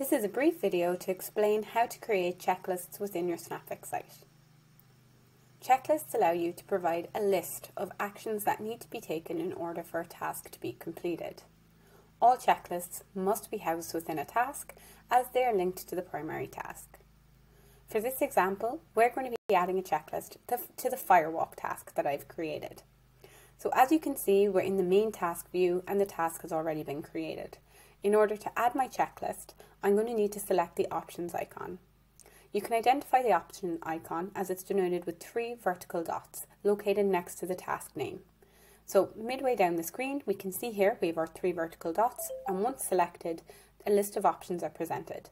This is a brief video to explain how to create checklists within your Snapfix site. Checklists allow you to provide a list of actions that need to be taken in order for a task to be completed. All checklists must be housed within a task as they are linked to the primary task. For this example, we're going to be adding a checklist to the firewalk task that I've created. So as you can see, we're in the main task view and the task has already been created. In order to add my checklist, I'm going to need to select the options icon. You can identify the option icon as it's denoted with three vertical dots located next to the task name. So midway down the screen, we can see here we have our three vertical dots and once selected, a list of options are presented.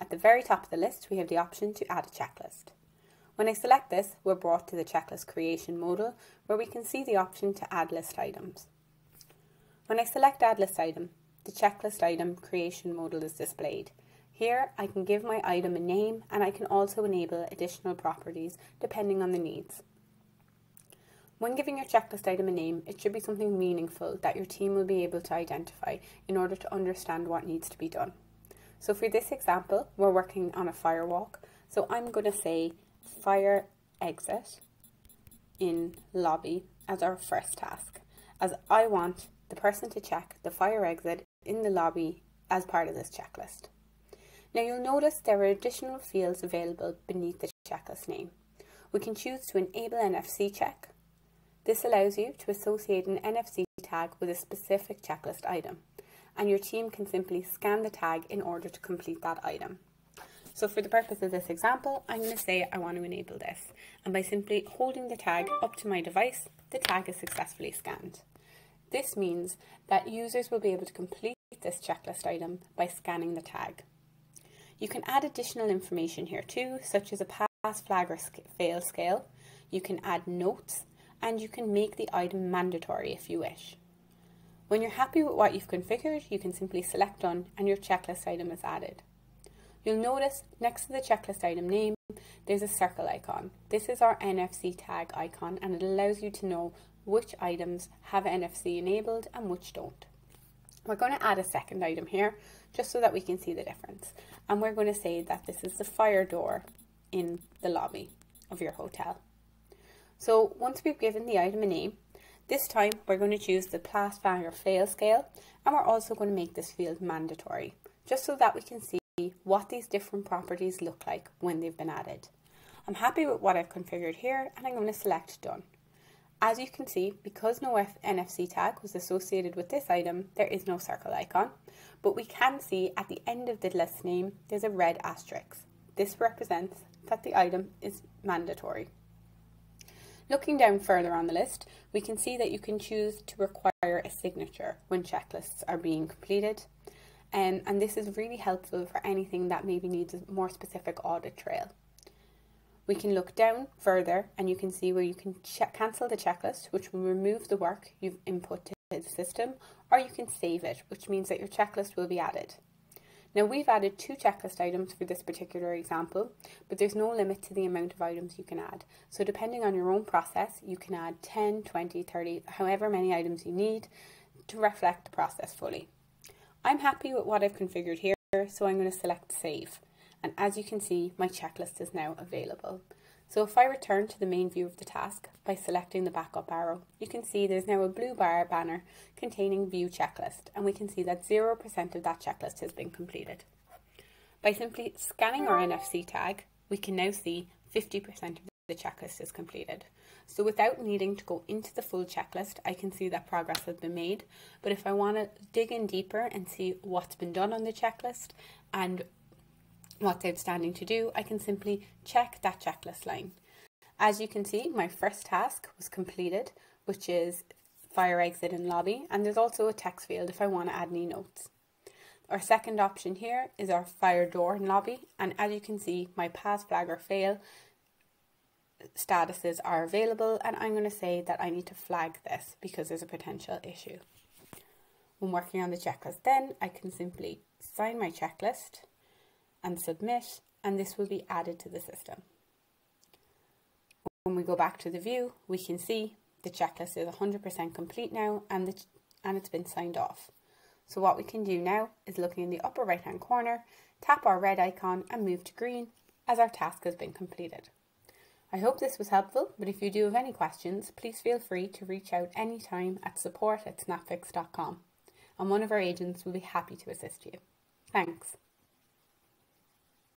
At the very top of the list, we have the option to add a checklist. When I select this, we're brought to the checklist creation modal where we can see the option to add list items. When I select add list item, the checklist item creation modal is displayed. Here I can give my item a name and I can also enable additional properties depending on the needs. When giving your checklist item a name, it should be something meaningful that your team will be able to identify in order to understand what needs to be done. So for this example, we're working on a firewalk. So I'm going to say fire exit in lobby as our first task, as I want the person to check the fire exit in the lobby as part of this checklist. Now you'll notice there are additional fields available beneath the checklist name. We can choose to enable NFC check. This allows you to associate an NFC tag with a specific checklist item, and your team can simply scan the tag in order to complete that item. So for the purpose of this example, I'm going to say I want to enable this. And by simply holding the tag up to my device, the tag is successfully scanned. This means that users will be able to complete this checklist item by scanning the tag. You can add additional information here too, such as a pass, flag or fail scale. You can add notes and you can make the item mandatory if you wish. When you're happy with what you've configured, you can simply select done and your checklist item is added. You'll notice next to the checklist item name, there's a circle icon. This is our NFC tag icon and it allows you to know which items have NFC enabled and which don't. We're going to add a second item here just so that we can see the difference. And we're going to say that this is the fire door in the lobby of your hotel. So once we've given the item a name, this time we're going to choose the pass, flag or fail scale and we're also going to make this field mandatory just so that we can see what these different properties look like when they've been added. I'm happy with what I've configured here and I'm going to select done. As you can see, because no NFC tag was associated with this item, there is no circle icon, but we can see at the end of the list name, there's a red asterisk. This represents that the item is mandatory. Looking down further on the list, we can see that you can choose to require a signature when checklists are being completed. Um, and this is really helpful for anything that maybe needs a more specific audit trail. We can look down further and you can see where you can cancel the checklist, which will remove the work you've input to the system, or you can save it, which means that your checklist will be added. Now we've added two checklist items for this particular example, but there's no limit to the amount of items you can add. So depending on your own process, you can add 10, 20, 30, however many items you need to reflect the process fully. I'm happy with what I've configured here, so I'm going to select Save. And as you can see, my checklist is now available. So if I return to the main view of the task by selecting the backup arrow, you can see there's now a blue bar banner containing View Checklist, and we can see that 0% of that checklist has been completed. By simply scanning our NFC tag, we can now see 50% of the checklist is completed. So without needing to go into the full checklist, I can see that progress has been made. But if I want to dig in deeper and see what's been done on the checklist and what's outstanding to do, I can simply check that checklist line. As you can see, my first task was completed, which is fire exit in lobby, and there's also a text field if I want to add any notes. Our second option here is our fire door in lobby, and as you can see, my pass, flag or fail statuses are available and I'm going to say that I need to flag this because there's a potential issue. When working on the checklist then I can simply sign my checklist and submit and this will be added to the system. When we go back to the view we can see the checklist is 100% complete now and, the, and it's been signed off. So what we can do now is looking in the upper right hand corner, tap our red icon and move to green as our task has been completed. I hope this was helpful, but if you do have any questions, please feel free to reach out anytime at support at snapfix.com and one of our agents will be happy to assist you. Thanks.